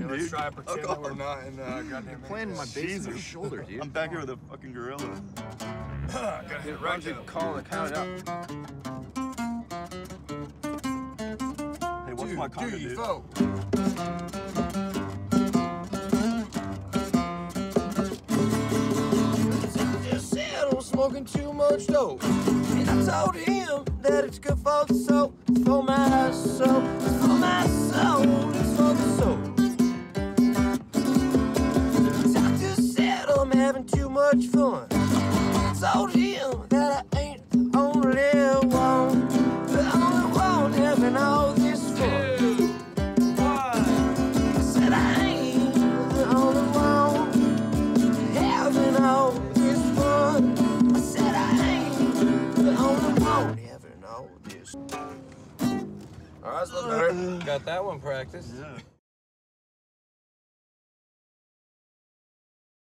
mean, Let's try to pretend Fuck that we're not in uh, goddamn. Planting my base your shoulder, dude. I'm back here with a fucking gorilla. Gotta hit right don't you though. call and count it up? Hey, what's my Do conga, dude? vote? Just said I'm smoking too much dope. And I told him that it's good for the soul, for my soul, all this. All right, that's a little better. Got that one practiced. Yeah.